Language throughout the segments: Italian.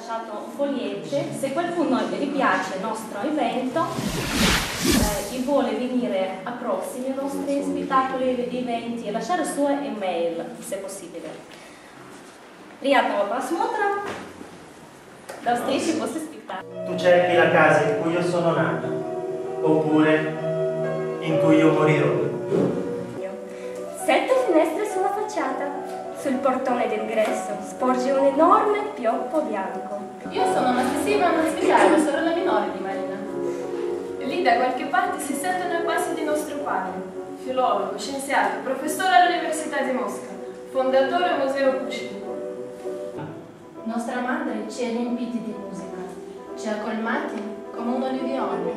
lasciato un foglietto, se qualcuno gli piace il nostro evento eh, e vuole venire a prossimi nostri spettacoli ed eventi e lasciare sua email se possibile. Приятного просмотра. До встречи после спектакля. Tu cerchi la casa in cui io sono nato, oppure in cui io morirò. Sette finestre sulla facciata. Sul portone d'ingresso sporge un enorme pioppo bianco. Io sono Anastasia Emanuele sorella minore di Marina. Lì da qualche parte si sentono i passi di nostro padre, filologo, scienziato, professore all'Università di Mosca, fondatore del Museo Pushkin. Nostra madre ci ha riempiti di musica, ci ha colmati come un olivione.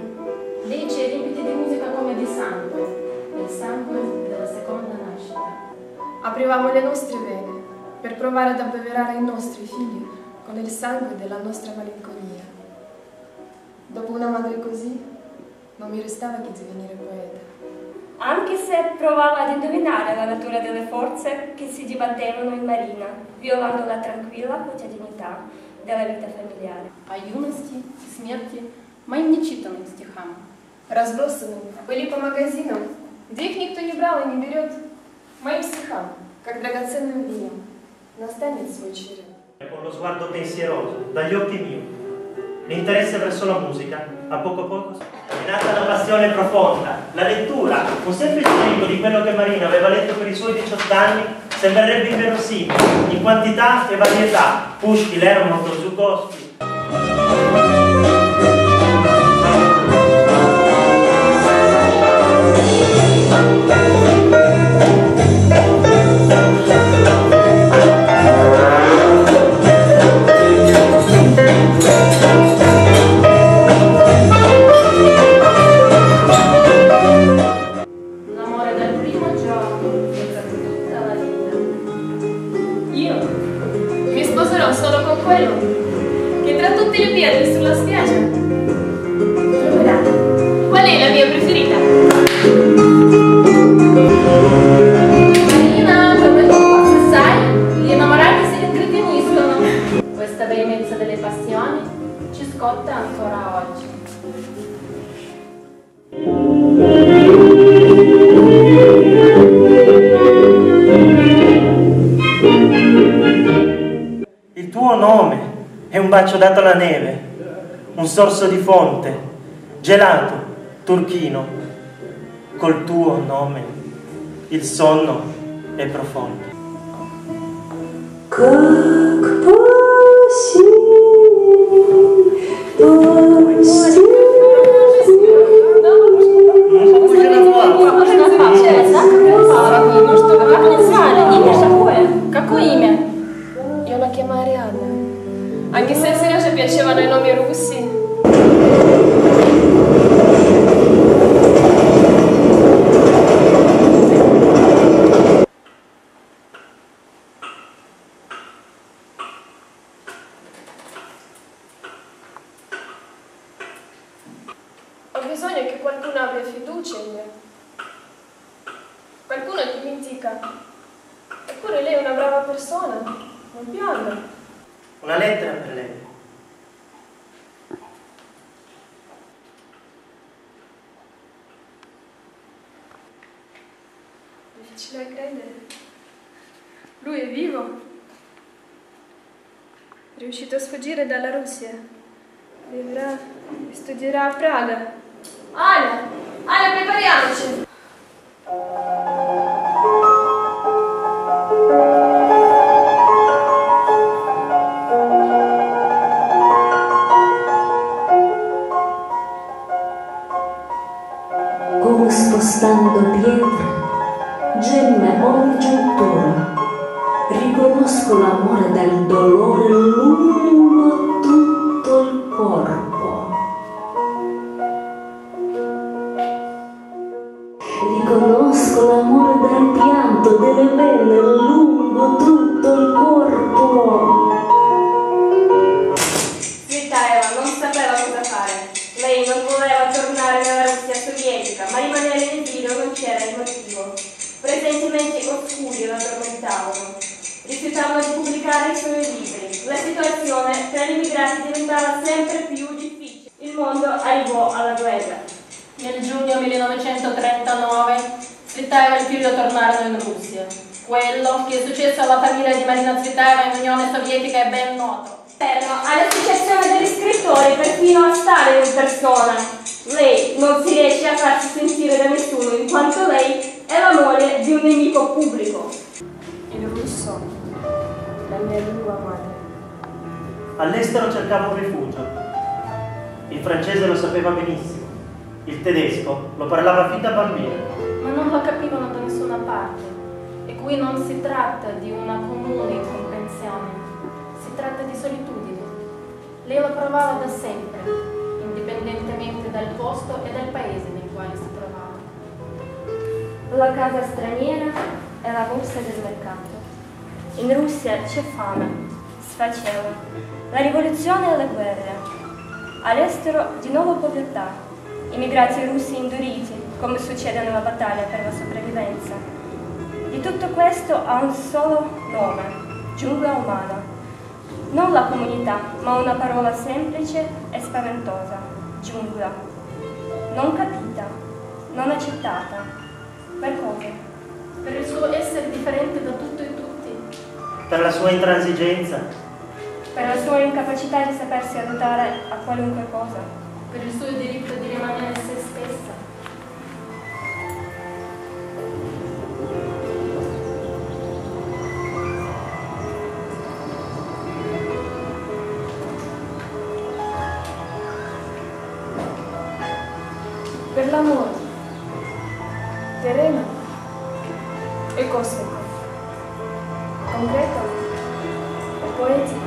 Lei ci ha riempiti di musica come di sangue, il sangue della seconda nascita Aprivamo le nostre vene per provare ad abbeverare i nostri figli con il sangue della nostra malinconia. Dopo una madre così, non mi restava che divenire poeta. Anche se provava ad indovinare la natura delle forze che si dibattevano in marina, violando la tranquilla quotidianità della vita familiare. О юности и смерти моим нечитанным стихам. Разбросанным, были по магазинам, где их никто не брал и не берет, моим стихам, как драгоценным винам, настанет свой черед. Con lo sguardo pensieroso, dagli occhi miei, l'interesse verso la musica, a poco a poco è nata una passione profonda. La lettura, un semplice libro di quello che Marina aveva letto per i suoi 18 anni, sembrerebbe inverosimile, in quantità e varietà. Pushkin, Lermontov, Zhukovsky. ci scotta ancora oggi. Il tuo nome è un bacio dato alla neve, un sorso di fonte, gelato, turchino. Col tuo nome il sonno è profondo. Как Eppure lei è una brava persona, non piange. Una lettera per lei. Difficile da credere. Lui è vivo. È riuscito a sfuggire dalla Russia. Vivrà e studierà a Praga. Ale! Ale, prepariamoci! Riconosco l'amore del dolore immigrati diventava sempre più difficile. Il mondo arrivò alla guerra. Nel giugno 1939 Svitaeva e il figlio tornarono in Russia. Quello che è successo alla famiglia di Marina Zvitaeva in Unione Sovietica è ben noto. All'associazione degli scrittori, perfino a Stalin in persona. Lei non si riesce a farsi sentire da nessuno, in quanto lei è la moglie di un nemico pubblico. Il russo, la mia lingua madre. All'estero cercava un rifugio. Il francese lo sapeva benissimo. Il tedesco lo parlava fin da bambino. Ma non lo capivano da nessuna parte. E qui non si tratta di una comune incomprensione, si tratta di solitudine. Lei lo provava da sempre, indipendentemente dal posto e dal paese nel quale si trovava. La casa straniera è la borsa del mercato. In Russia c'è fame, sfacelo, la rivoluzione e le guerre. All'estero di nuovo povertà, immigrati russi induriti, come succede nella battaglia per la sopravvivenza. Di tutto questo ha un solo nome, giungla umana. Non la comunità, ma una parola semplice e spaventosa, giungla. Non capita, non accettata. Per cosa? Per il suo essere differente da tutto e tutti. Per la sua intransigenza, Per la sua incapacità di sapersi adattare a qualunque cosa. per il suo diritto di rimanere se stessa. Per l'amore. Terreno e cosmico. Concreto e poetico.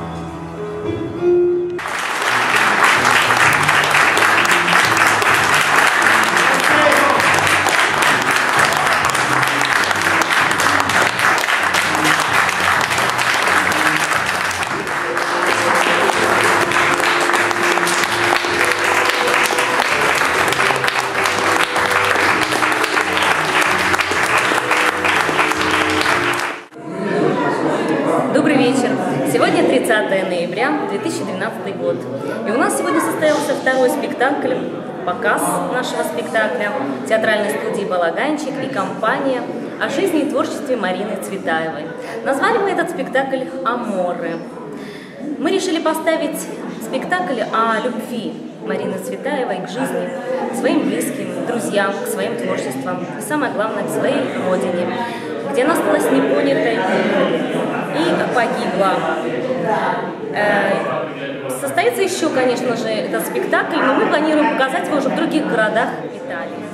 Ноября 2012 год. И у нас сегодня состоялся второй спектакль, показ нашего спектакля театральной студии «Балаганчик» и компания о жизни и творчестве Марины Цветаевой. Назвали мы этот спектакль «Аморы». Мы решили поставить спектакль о любви Марины Цветаевой к жизни, к своим близким, друзьям, к своим творчествам и, самое главное, к своей родине, где она осталась непонятой и погибла. Э, Состоится еще, конечно же, этот спектакль, но мы планируем показать его уже в других городах Италии.